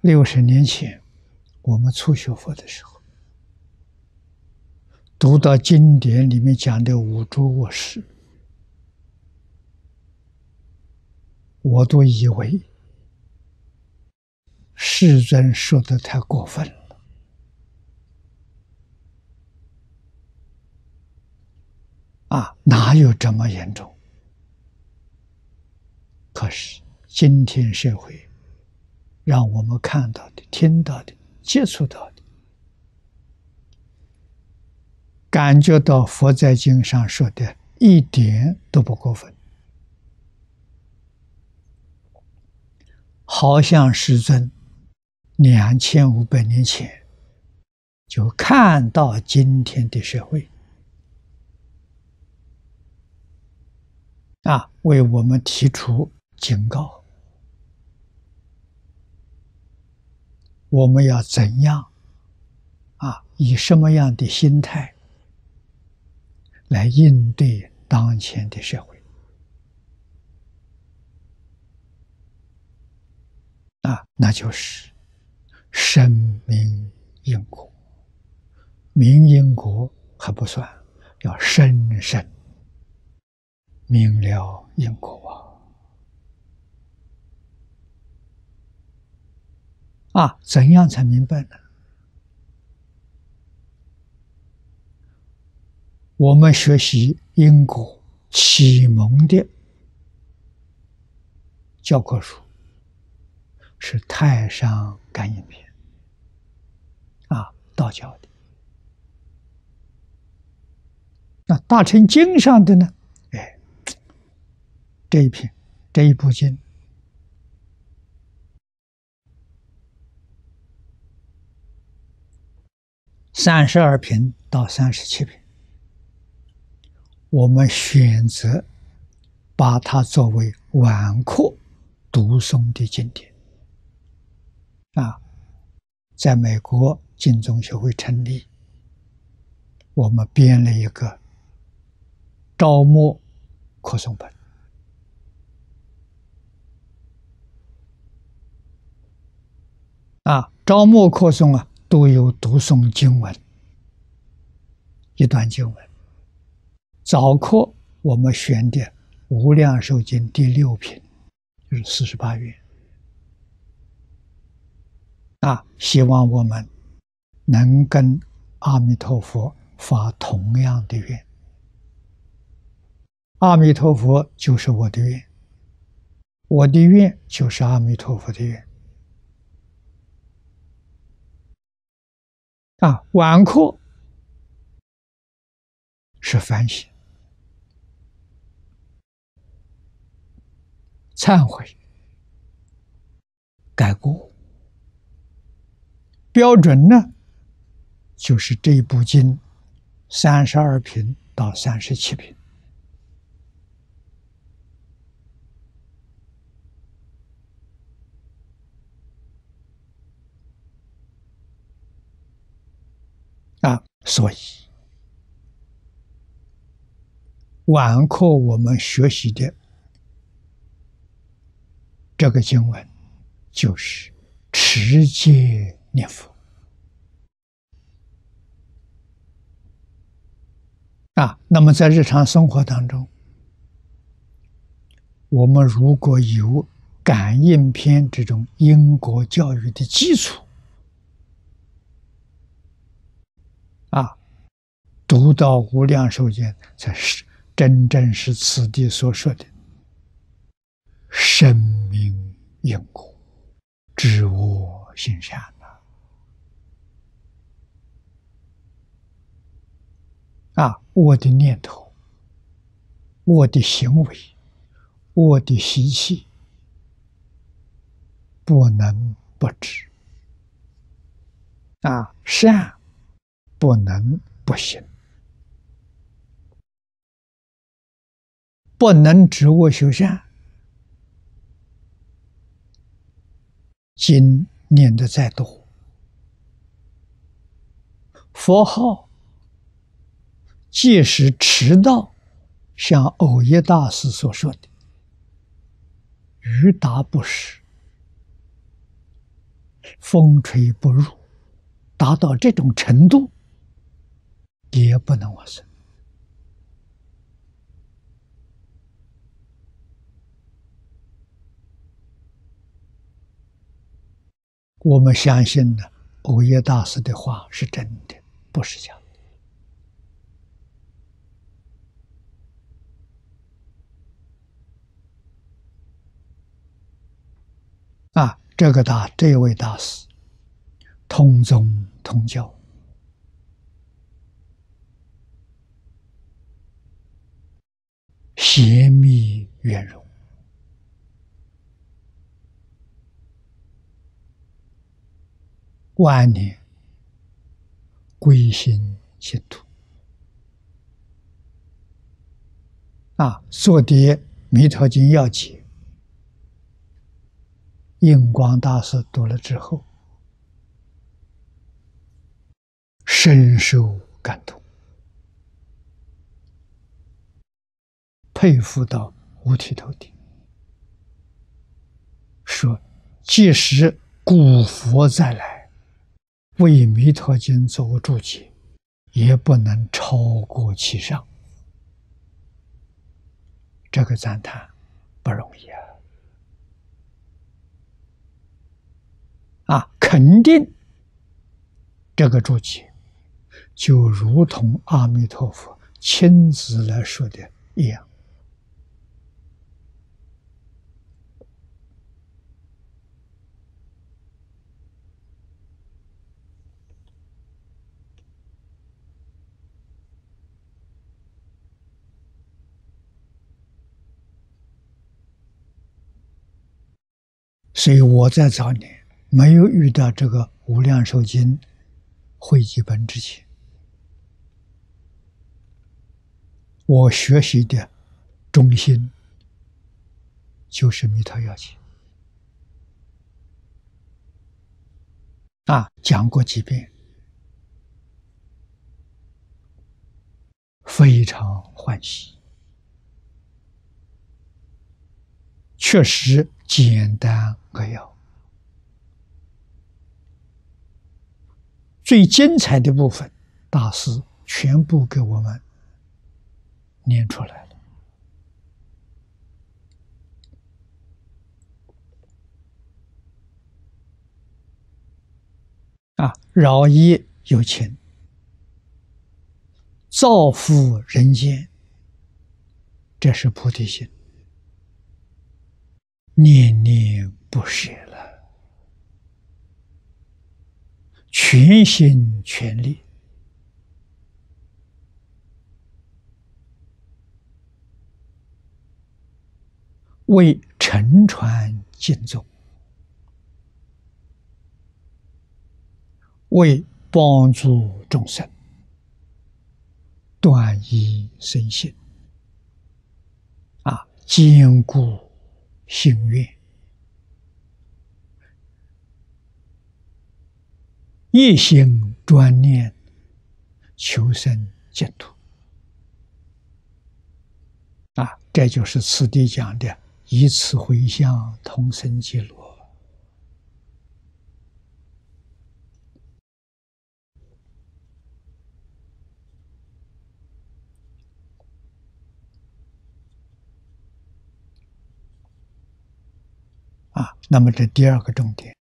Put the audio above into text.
六十年前我们初学佛的时候，读到经典里面讲的五诸卧事，我都以为世尊说的太过分了啊！哪有这么严重？可是今天社会。让我们看到的、听到的、接触到的，感觉到佛在经上说的一点都不过分，好像师尊两千五百年前就看到今天的社会。啊，为我们提出警告。我们要怎样啊？以什么样的心态来应对当前的社会？啊，那就是生明因果，明因果还不算，要深深明了因果啊。啊，怎样才明白呢？我们学习因果启蒙的教科书是《太上感应篇》，啊，道教的。那《大乘经》上的呢？哎，这一篇这一部经。三十二品到三十七品，我们选择把它作为晚课读诵的经典。啊，在美国经宗学会成立，我们编了一个招募课诵本。啊，招募课诵啊。都有读诵经文，一段经文。早课我们选的《无量寿经》第六品，就是四十八愿。啊，希望我们能跟阿弥陀佛发同样的愿。阿弥陀佛就是我的愿，我的愿就是阿弥陀佛的愿。啊，晚课是反省、忏悔、改过。标准呢，就是这部经三十二品到三十七品。啊，所以晚课我们学习的这个经文，就是持戒念佛啊。那么在日常生活当中，我们如果有感应篇这种因果教育的基础。啊，读到《无量寿经》，才是真正是此地所说的生命因果，知我心善呐！啊，我的念头，我的行为，我的习气，不能不知。啊，善。不能不行，不能止我修善。经念的再多，佛号即使迟到，像偶一大师所说的“余达不实”，风吹不入，达到这种程度，也不能往生。我们相信呢，欧耶大师的话是真的，不是假的。啊，这个大，这位大师，通宗通教，邪密圆融。万年归心净土啊！所叠《弥陀经》要解，印光大师读了之后，深受感动，佩服到五体投地，说：“即使古佛再来。”为《弥陀经》做个注解，也不能超过其上。这个赞叹不容易啊！啊，肯定这个注解就如同阿弥陀佛亲自来说的一样。所以我在早年没有遇到这个《无量寿经》汇集本之前，我学习的中心就是《弥陀要解》啊，讲过几遍，非常欢喜，确实简单。扼要，最精彩的部分，大师全部给我们念出来了。啊，饶益有情，造福人间，这是菩提心，念念。不舍了，全心全力为沉船尽奏，为帮助众生断疑生信，啊，坚固心愿。一心专念求生净土啊，这就是此地讲的以此回向同生极乐啊。那么这第二个重点。